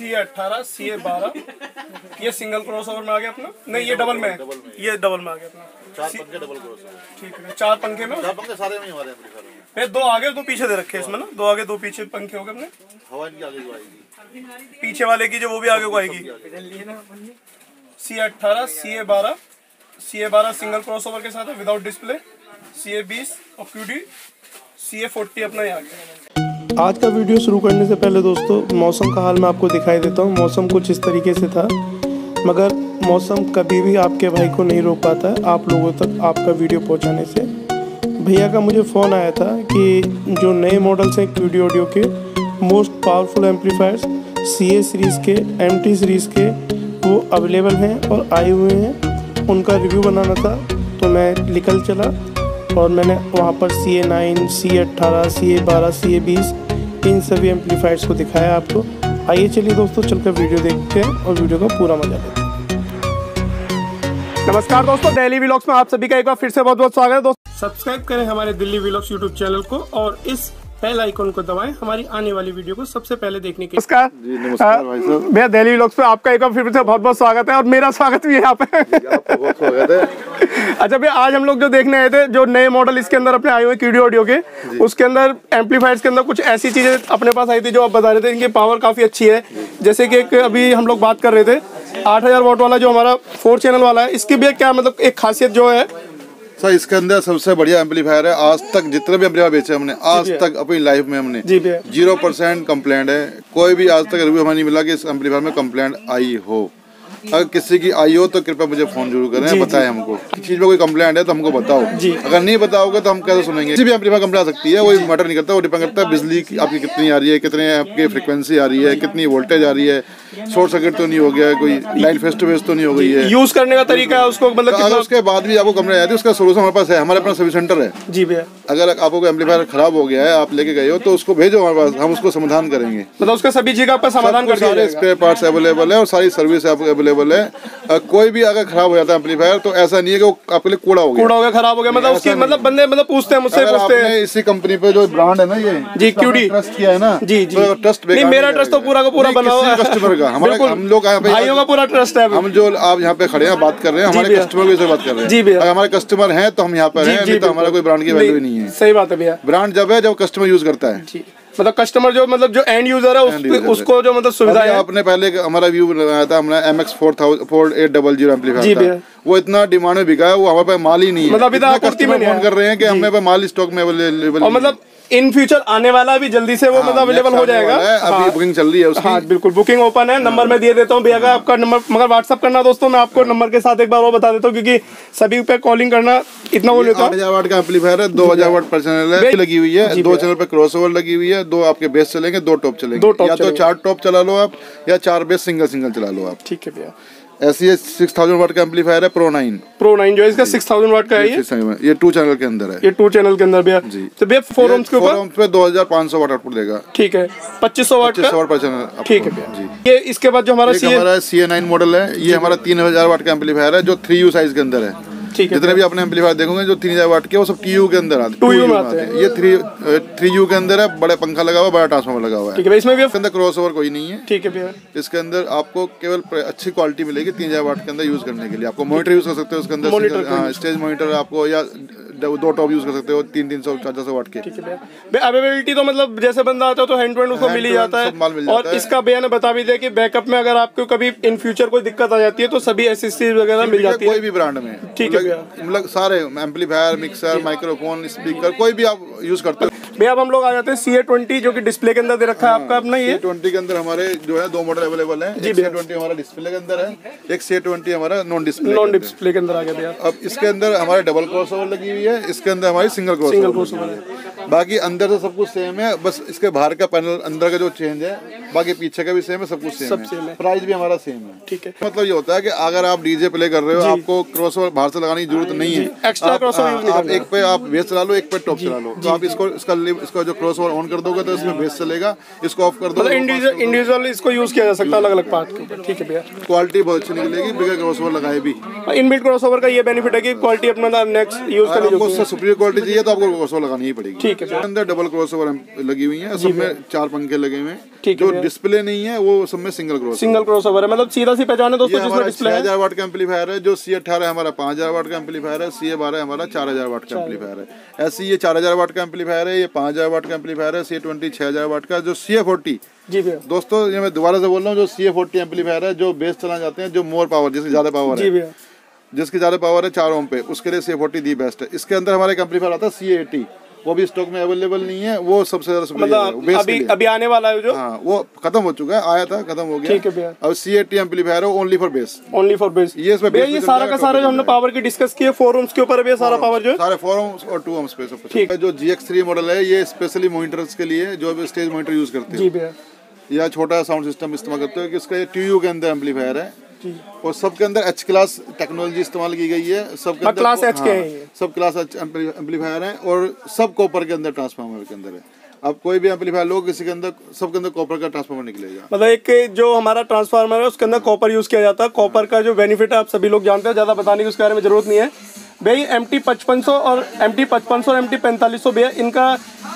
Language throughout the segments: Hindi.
सी ए अट्ठारह सी ए बारह। ये सिंगल क्रॉस ओवर में आ गया अपना? नहीं ये डबल में ये डबल में आ गया अपना। चार पंखे डबल क्रॉस ठीक है चार पंखे में? चार पंखे सारे में हमारे एम्पलीफायर दो आगे दो पीछे दे रखे इसमें ना। दो आगे दो पीछे पंखे हो गए अपने। हवा इनकी आगे को आएगी। पीछे वाले की जो वो भी आगे को आएगी। सी ए अट्ठारह सी ए बारह। सी ए बारह सिंगल क्रॉस ओवर के साथ है विदाउट डिस्प्ले सी ए बीस और Q D C A forty अपना ही आ गया आज का वीडियो शुरू करने से पहले दोस्तों, मौसम का हाल मैं आपको दिखाई देता हूँ। मौसम कुछ इस तरीके से था, मगर मौसम कभी भी आपके भाई को नहीं रोक पाता आप लोगों तक आपका वीडियो पहुँचाने से। भैया का मुझे फ़ोन आया था कि जो नए मॉडल्स हैं क्यूडी ऑडियो के most powerful amplifiers C A series के एम टी सीरीज़ के, वो अवेलेबल हैं और आए हुए हैं। उनका रिव्यू बनाना था तो मैं निकल चला। और मैंने वहाँ पर सी ए नाइन सी ए अट्ठारह सी ए बारह सी ए बीस इन सभी एम्पलीफायर्स को दिखाया आपको। आइए चलिए दोस्तों चलकर वीडियो देखते हैं और वीडियो का पूरा मज़ा लेते हैं। नमस्कार दोस्तों डेली व्लॉग्स में आप सभी का एक बार फिर से बहुत बहुत स्वागत है दोस्तों। सब्सक्राइब करें हमारे दिल्ली व्लॉग्स यूट्यूब चैनल को और इस बेल आइकन को दबाएँ हमारी आने वाली वीडियो को सबसे पहले देखने के नमस्कार। जी नमस्कार भाई साहब। भैया दिल्ली व्लॉग्स पे आपका एक बार फिर से बहुत बहुत स्वागत है और मेरा स्वागत भी है यहाँ पे। बहुत स्वागत है। अच्छा भैया आज हम लोग जो देखने आए थे जो नए मॉडल इसके अंदर अपने आए हुए क्यूडियो ऑडियो के उसके अंदर एम्पलीफायर्स के अंदर कुछ ऐसी चीज़ें अपने पास आई थी जो आप बता रहे थे इनकी पावर काफ़ी अच्छी है। जैसे कि एक अभी हम लोग बात कर रहे थे आठ हज़ार वोट वाला जो हमारा फोर चैनल वाला है इसकी भी क्या मतलब एक खासियत जो है सर इसके अंदर सबसे बढ़िया एम्पलीफायर है। आज तक जितने भी एम्पलीफायर बेचे हमने आज तक अपनी लाइफ में हमने। ज़ीरो परसेंट कम्प्लेट है। कोई भी आज तक रिव्यू हमें नहीं मिला कि इस एम्पलीफायर में कम्प्लेंट आई हो। अगर किसी की आई हो तो कृपया मुझे फ़ोन ज़रूर करें बताएँ हमको। चीज़ में कोई कंप्लेंट है तो हमको बताओ। अगर नहीं बताओगे तो हम कैसे सुनेंगे? किसी भी एम्पलीफायर कंप्लेंट आ सकती है वो मैटर नहीं करता वो डिपेंड करता है बिजली की आपकी कितनी आ रही है कितने आपकी फ्रिक्वेंसी आ रही है कितनी वोल्टेज आ रही है। शॉर्ट सर्किट तो नहीं हो गया कोई लाइन फेस टू फेस तो नहीं हो गई है। यूज़ करने का तरीका है उसको मतलब तो अगर उसके बाद भी आपको कंप्लेंट आती है उसका सोल्यूशन हमारे पास है हमारे अपना सर्विस सेंटर है। जी भैया। अगर आपको एम्पलीफायर खराब हो गया है आप लेके गए हो तो उसको भेजो हमारे पास हम उसको समाधान करेंगे। मतलब उसका सभी का आपका समाधान कर सारे स्पेयर पार्ट्स अवेलेबल है और सारी सर्विस आपको अवेलेबल है। कोई भी अगर खराब हो जाता है एम्पलीफायर तो ऐसा नहीं है कि वो आपके लिए कूड़ा हो गया। कूड़ा हो गया खराब हो गया। मतलब उसकी मतलब बंदे मतलब पूछते हैं मुझसे पूछते हैं। इसी कंपनी पे जो ब्रांड है ना ये जी, QD ट्रस्ट किया है ना जी, जी। तो ट्रस्ट नहीं मेरा ट्रस्ट तो पूरा का पूरा बना हुआ है। कस्टमर का हमारे हम लोग यहाँ पे भाइयों का पूरा ट्रस्ट है हम जो आप यहाँ पे खड़े हैं बात कर रहे हैं हमारे कस्टमर की बात कर रहे हैं। जी भैया। अगर हमारे कस्टमर है तो हम यहाँ पर हैं नहीं तो हमारा कोई ब्रांड की वैल्यू नहीं है। सही बात है भैया। ब्रांड जब है जब कस्टमर यूज़ करता है। मतलब कस्टमर जो मतलब जो एंड यूज़र है उस, user। उसको जो मतलब सुविधा है। आपने पहले हमारा व्यू बनाया था हमने M X four thousand four eight double zero amplifier था। वो इतना डिमांड में बिका है वो हमारे पास माल ही नहीं है। मतलब customer नहीं फ़ोन कर रहे हैं कि हमें माल स्टॉक में अवेलेबल मतलब इन फ्यूचर आने वाला भी जल्दी से वो मतलब अवेलेबल हो जाएगा। अभी हाँ। बुकिंग चल रही है उसकी। हाँ बिल्कुल बुकिंग ओपन है। नंबर मैं दिए देता हूँ। भैया का आपका नंबर मगर व्हाट्सअप करना दोस्तों मैं आपको नंबर के साथ एक बार वो बता देता हूँ क्योंकि सभी पे कॉलिंग करना इतना वो लेता हज़ार वाट का एम्पलीफायर है दो हज़ार वाट पर चैनल है लगी हुई है। दो चैनल पे क्रॉस ओवर लगी हुई है। दो आपके बेस चलेंगे दो टॉप चलेंगे। दो या तो चार टॉप चला लो आप या चार बेस सिंगल सिंगल चला लो आप। ठीक है भैया। ऐसी है सिक्स थाउज़ेंड वाट का एम्पलीफायर है प्रो नाइन प्रो नाइन जो है इसका सिक्स थाउज़ेंड वाट का है ये ये? टू चैनल के अंदर है। ये टू चैनल के अंदर भैया जी। तो भैया फोर ओम्स के ऊपर? फोर पे दो हज़ार पाँच सौ वाट आउटपुट देगा। ठीक है। पच्चीस सौ वाट पच्चीस का सौ वाट पर चैनल ठीक है। भैया जी। ये इसके बाद जो हमारा सी हमारा सी ए नाइन मॉडल है ये हमारा तीन हज़ार वाट का एम्पलीफायर है जो थ्री यू साइज़ के अंदर है। जितने भी अपने एम्पलीफायर देखोगे जो तीन हज़ार वाट के वो सब टी यू के अंदर आते 2U 2U में आते हैं। ये थ्री थ्री यू के अंदर है बड़े पंखा लगा हुआ है बड़ा ट्रांसफार्मर लगा हुआ है। है इसमें भी इसके अंदर क्रॉस ओवर कोई नहीं है। ठीक है भैया। इसके अंदर आपको केवल अच्छी क्वालिटी मिलेगी तीन हज़ार वाट के अंदर यूज़ करने के लिए। आपको मॉनिटर यूज़ कर सकते हो उसके अंदर। हाँ, स्टेज मॉनिटर आपको या दो टॉप यूज़ कर सकते हो तीन तीन सौ चार चार सौ वाट के। है अवेलेबिलिटी तो मतलब जैसे बंदा आता है तो हैंड टू हैंड उसको मिल ही जाता है। और है। इसका भैया ने बता भी दिया कि बैकअप में अगर आपको कभी इन फ्यूचर कोई दिक्कत आ जाती है तो सभी एसएससी वगैरह मिल जाती है। कोई भी ब्रांड में। ठीक है मतलब मतलब सारे एम्पलीफायर मिक्सर माइक्रोफोन स्पीकर कोई भी आप यूज़ करते हो। भैया अब हम लोग आ जाते हैं सी ए ट्वेंटी जो कि डिस्प्ले के अंदर दे रखा है आपका अपना ये। ट्वेंटी के अंदर हमारे जो है दो मॉडल अवेलेबल है। जी सी ट्वेंटी हमारा डिस्प्ले के अंदर है एक सी ट्वेंटी हमारा नॉन डिस्प्ले नॉन डिस्प्ले के अंदर आ गया भैया। अब इसके अंदर हमारे डबल क्रॉस ओवर लगी हुई है इसके अंदर हमारी सिंगल क्रॉस सिंगल ओवर है। बाकी अंदर से सब कुछ सेम है बस इसके बाहर का पैनल अंदर का जो चेंज है बाकी पीछे का भी सेम है सब कुछ सेम सब है। है। प्राइस भी हमारा सेम है। ठीक है। मतलब ये होता है कि अगर आप डीजे प्ले कर रहे हो आपको क्रॉस ओवर बाहर से लगाने की ज़रूरत नहीं है। crossover हाँ, नहीं आप एक पे आप बेस चला लो एक पे टॉप चला लो। तो आप इसको इसका इसका जो क्रॉस ओवर ऑन कर दोगे तो इसमें बेस चलेगा इसको ऑफ़ कर दो मतलब इंडिविजुअल इंडिविजुअल इसको यूज़ किया जा सकता है अलग अलग पार्ट के ऊपर। ठीक है भैया। क्वालिटी बहुत अच्छी निकलेगी बिगर क्रॉस ओवर लगाए भी। इनबिल्ट क्रॉसओवर का ये बेनिफिट है कि क्वालिटी अपना नेक्स्ट यूज़ सुपीरियर क्वालिटी चाहिए तो आपको क्रॉस ओवर लगानी ही पड़ेगी। ठीक है अंदर डबल क्रॉस ओवर लगी हुई है सब में चार पंखे लगे हुए हैं। जो डिस्प्ले नहीं है वो सब में single cross single cross over है। मतलब सीधा सी पहचान है दोस्तों जिसमें डिस्प्ले है। हज़ार वाट का एम्पलीफायर है जो सी अठारह हमारा पाँच हज़ार वाट का एम्पलीफायर है सी बारह हमारा चार हज़ार वाट का एम्पलीफायर है। ऐसे ये चार हज़ार वाट का एम्पलीफायर है ये पाँच हज़ार वाट का एम्पलीफायर है सी ट्वेंटी छह हज़ार वाट का जो सी फोर्टी जी भैया। दोस्तों ये मैं दोबारा से बोल रहा हूँ जो सी फोर्टी एम्पलीफायर है जो बेस चलाना चाहते हैं जो मोर पावर जिसकी ज़्यादा पावर जी है। भैया। जिसकी ज़्यादा पावर है चार ओम पे उसके लिए सी फोर्टी दी बेस्ट है। इसके अंदर हमारे एक एम्पलीफायर आता है सी एटी वो भी स्टॉक में अवेलेबल नहीं है वो सबसे ज़्यादा मतलब के अभी अभी आने वाला है जो? हाँ वो खत्म हो चुका है आया था खत्म हो गया। ठीक है भैया। अब सी एटी एम्पलीफायर है only for bass only for bass ये इसमें ये सारा का सारा जो हमने पावर की डिस्कस किया फोर रूम्स के ऊपर सारा पावर जो? सारे फोर ओम्स और टू ओम्स पे सब ठीक। है जो जी एक्स थ्री मॉडल है ये स्पेशली मॉनिटर्स के लिए जो स्टेज मॉनिटर यूज़ करते हैं। या छोटा साउंड सिस्टम इस्तेमाल करते हो कि इसका ये टी के अंदर एम्पलीफायर है। और सबके अंदर एच क्लास टेक्नोलॉजी इस्तेमाल की गई है हाँ, अंदर class H के हैं। सब क्लास एच एम्पलीफायर है और सब कॉपर के अंदर ट्रांसफार्मर के अंदर है। अब कोई भी एम्पलीफायर लो किसी के अंदर सबके अंदर कॉपर का ट्रांसफार्मर निकलेगा। मतलब एक जो हमारा ट्रांसफार्मर है उसके अंदर कॉपर यूज़ किया जाता है। कॉपर का जो बेनिफिट है आप सभी लोग जानते हैं ज़्यादा बताने की उसके बारे में ज़रूरत नहीं है। भाई एम टी पचपन सौ और एम टी पचपन सौ और एम टी पैंतालीस सौ भैया इनका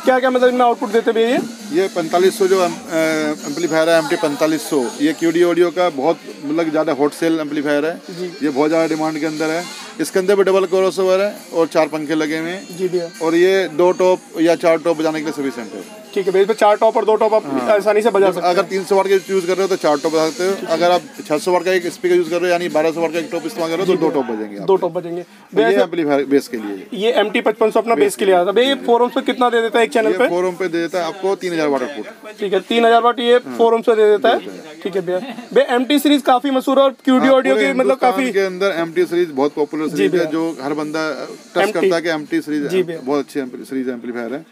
क्या क्या मतलब इनमें आउटपुट देते भैया ये? ये पैंतालीस सौ जो एम्पलीफायर है एम टी पैंतालीस सौ। ये क्यूडी ऑडियो का बहुत मतलब ज़्यादा होलसेल सेल एम्पलीफायर है। ये बहुत ज़्यादा डिमांड के अंदर है। इसके अंदर भी डबल क्रॉस ओवर है और चार पंखे लगे हुए हैं। जी भैया। और ये दो टॉप या चार टॉप बजाने के लिए सफिशियंट है। ठीक है भैया इसमें चार टॉप और दो टॉप आप आसानी से बजा सकते हैं। अगर तीन सौ वाट का यूज़ कर रहे हो तो चार टॉप बजा सकते हो। अगर आप छह सौ वाट का एक स्पीकर यूज़ कर रहे हो यानी बारह सौ वाट का एक टॉप इस्तेमाल कर रहे हो तो दो टॉप बजेंगे दो टॉप बजेंगे। तो एम्पलीफायर बेस के लिए। ये एम टी पचपन सौ अपना बेस के लिए आता है। भैया ये फोर पे कितना दे देता है एक चैनल पे? फोरम पे दे देता है आपको तीन हज़ार वाट आउटपुट ठीक है तीन हज़ार वाट ये फोर पे दे देता है। ठीक है भैया। भैया एम टी सीरीज़ काफ़ी मशहूर है और क्यूडी ऑडियो की मतलब काफ़ी के अंदर एम टी सीरीज़ बहुत पॉपुलर सीरीज़ है जो हर बंदा टच करता है कि एमटी सीरीज़। बहुत अच्छी सीरीज़ एम्पलीफायर है।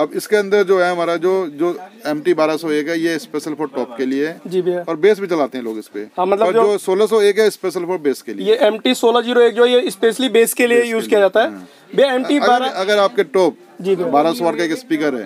अब इसके अंदर जो है हमारा जो जो एम टी बारह सौ एक है ये स्पेशल फॉर टॉप के लिए है। जी भैया। और बेस भी चलाते हैं लोग इस पे। हाँ, मतलब और जो- सोलह सौ एक है स्पेशल फॉर बेस के लिए। ये एम टी सोलह ज़ीरो एक जो ये स्पेशली बेस के लिए यूज़ किया जाता है। भैया एम टी बारह अगर आपके टॉप जी बारह सौ वाट का एक स्पीकर है।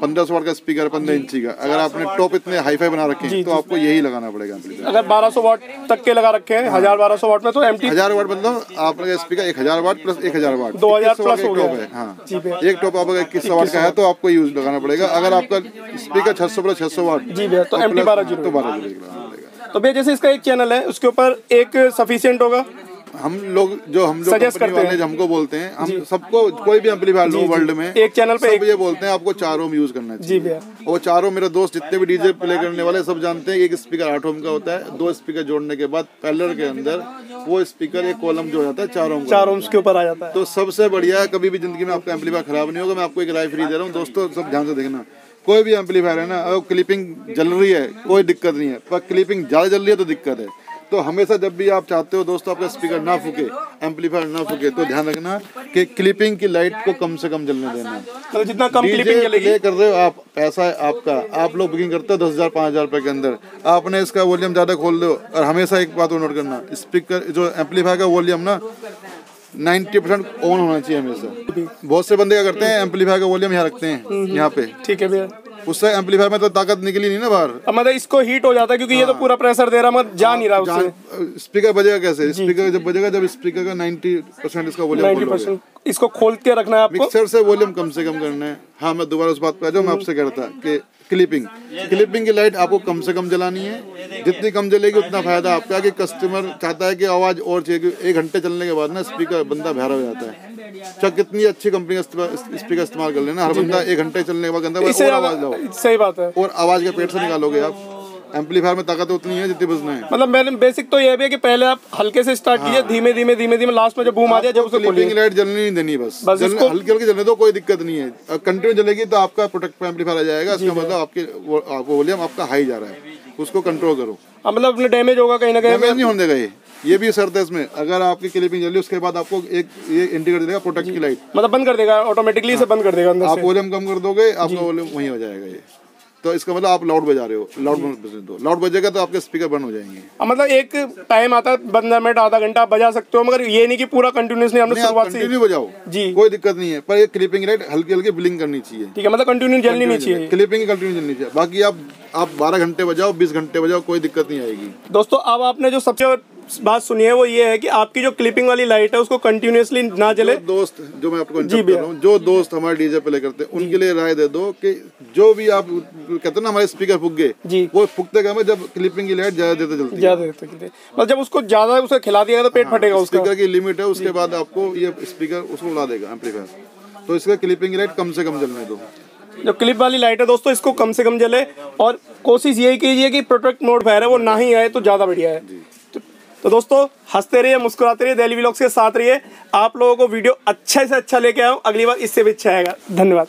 पंद्रह सौ वाट का स्पीकर है पंद्रह इंची का। अगर आपने टॉप इतने हाईफाई बना रखे हैं तो आपको यही लगाना पड़ेगा अगर बारह सौ वाट तक के लगा रखे हैं हज़ार बारह सौ वाट में तो एमटी हज़ार वाट मतलब आपका स्पीकर एक हज़ार वाट प्लस एक हज़ार वाट। 2000 2100 वाट प्लस हो एक गया। टॉप है। हाँ एक टॉप आपका इक्कीस सौ वाट का है तो आपको यूज़ लगाना पड़ेगा। अगर आपका स्पीकर छह सौ प्लस छह सौ वाट जी भैया तो एम टी बारह ज़ीरो तो बारह ज़ीरो तो भैया जैसे इसका एक चैनल है उसके ऊपर एक सफिशियंट होगा। हम लोग जो हम लोग कंपनी वाले हैं। जो हमको बोलते हैं हम सबको कोई भी एम्पलीफायर लो वर्ल्ड में एक चैनल पे सब ये बोलते हैं आपको चार ओम यूज़ करना जी चाहिए। भैया। और चारों मेरे दोस्त जितने भी डीजे प्ले करने वाले सब जानते हैं एक स्पीकर आठ ओम का होता है दो स्पीकर जोड़ने के बाद पैलर के अंदर वो स्पीकर एक कॉलम जो होता है चार ओम चार ओम्स के ऊपर आ जाता है। तो सबसे बढ़िया है कभी भी ज़िंदगी में आपका एम्पलीफायर खराब नहीं होगा मैं आपको एक राय फ्री दे रहा हूँ दोस्तों सब ध्यान से देखना। कोई भी एम्पलीफायर है ना अगर क्लिपिंग जल रही है कोई दिक्कत नहीं है पर क्लिपिंग ज़्यादा जल रही है तो दिक्कत है। तो हमेशा जब भी आप चाहते हो दोस्तों आपका स्पीकर ना फूके एम्पलीफायर ना फूके तो ध्यान रखना कि क्लिपिंग की लाइट को कम से कम जलने देना। मतलब जितना कम क्लिपिंग डीजे कर रहे हो आप पैसा है आपका। आप लोग बुकिंग करते हो दस हज़ार पाँच हज़ार रुपए के अंदर। आपने इसका वॉल्यूम ज़्यादा खोल दो और हमेशा एक बात नोट करना स्पीकर जो एम्पलीफायर का वॉल्यूम ना 90 परसेंट ऑन होना चाहिए हमेशा। बहुत से बंदे क्या करते हैं एम्पलीफायर का वॉल्यूम यहाँ रखते हैं यहाँ पे। ठीक है भैया। उससे एम्पलीफायर में तो ताकत निकली नहीं ना बाहर। मतलब इसको हीट हो जाता है क्योंकि ये तो पूरा प्रेशर दे रहा मत जा नहीं रहा उससे। स्पीकर बजेगा कैसे? स्पीकर जब बजेगा जब स्पीकर का 90 परसेंट इसका वॉल्यूम नाइन्टी इसको खोल के रखना है आपको। मिक्सर से वॉल्यूम कम से कम करना है। हाँ मैं दोबारा उस बात पे आ जाऊँ मैं आपसे कह रहा था कि क्लिपिंग क्लिपिंग की लाइट आपको कम से कम जलानी है। जितनी कम जलेगी उतना फ़ायदा आपका कि कस्टमर चाहता है कि आवाज़ और चाहिए एक घंटे चलने के बाद ना स्पीकर बंदा बहरा हो जाता है। चाहे कितनी अच्छी कंपनी का स्पीकर इस्तेमाल कर लेना। हर बंदा एक घंटे चलने के बाद और आवाज़ लाओ। सही बात है। और आवाज़ के पेट से निकालोगे आप। एम्पलीफायर में ताकत उतनी है जितनी बजना है। मतलब मैंने बेसिक तो ये भी है कि पहले आप हल्के से स्टार्ट कीजिए धीमे धीमे धीमे धीमे लास्ट में जब बूम आ जाए जब उसे क्लिपिंग खोलिए लाइट जलने नहीं देनी बस, बस जलने, इसको- हल्की हल्की जलने दो कोई दिक्कत नहीं है। कंटिन्यू जलेगी तो आपका प्रोटेक्ट एम्पलीफायर आ जाएगा। इसका मतलब आपके आपको वॉल्यूम आपका हाई जा रहा है। उसको कंट्रोल करो। हाँ, मतलब अपने डैमेज होगा कहीं ना कहीं। डैमेज नहीं होने देगा ये। ये भी शर्त है इसमें अगर आपकी क्लिपिंग जली उसके बाद आपको एक ये इंडिकेटर देगा प्रोटेक्ट की लाइट मतलब बंद कर देगा ऑटोमेटिकली इसे बंद कर देगा अंदर आप वॉल्यूम कम कर दोगे आपका वॉल्यूम वहीं हो जाएगा ये। तो इसका मतलब आप लाउड बजा रहे हो लाउड दो। लाउड बजेगा तो आपके स्पीकर बंद हो जाएँगे। मतलब एक टाइम आता है पंद्रह मिनट आधा घंटा बजा सकते हो मगर ये नहीं कि पूरा कंटिन्यूसली हमने शुरुआत से बजाओ। जी। कोई दिक्कत नहीं है पर ये क्लिपिंग लाइट हल्की हल्की ब्लिंक करनी चाहिए। ठीक है मतलब कंटिन्यू जलनी नहीं चाहिए। क्लिपिंग कंटिन्यू चलनी चाहिए। बाकी आप आप 12 घंटे बजाओ 20 घंटे बजाओ कोई दिक्कत नहीं आएगी। दोस्तों अब आपने जो सबसे बात सुनिए वो ये है कि आपकी जो क्लिपिंग वाली लाइट है उसको कंटिन्यूसली ना जले। जो दोस्त जो मैं आपको जी भैया। जो दोस्त हमारे डीजे प्ले करते हैं उनके लिए राय दे दो कि जो भी आप कहते हैं ना हमारे स्पीकर फूक गए जी। वो फूकते गए जब क्लिपिंग की लाइट ज़्यादा देते चलती है ज़्यादा देर मतलब जब उसको ज़्यादा उसे खिला दिया तो पेट फटेगा उसका। स्पीकर की लिमिट है उसके बाद आपको ये स्पीकर उसको उड़ा देगा एम्पलीफायर तो इसका क्लिपिंग लाइट कम से कम चलने दो। जो क्लिप वाली लाइट है दोस्तों इसको कम से कम जले। और कोशिश यही कीजिए कि प्रोटेक्ट मोड फायर है वो ना ही आए तो ज़्यादा बढ़िया है। तो दोस्तों, हँसते रहिए, मुस्कुराते रहिए डेली व्लॉग्स के साथ रहिए। आप लोगों को वीडियो अच्छे से अच्छा लेके आऊँ अगली बार इससे भी अच्छा आएगा। धन्यवाद।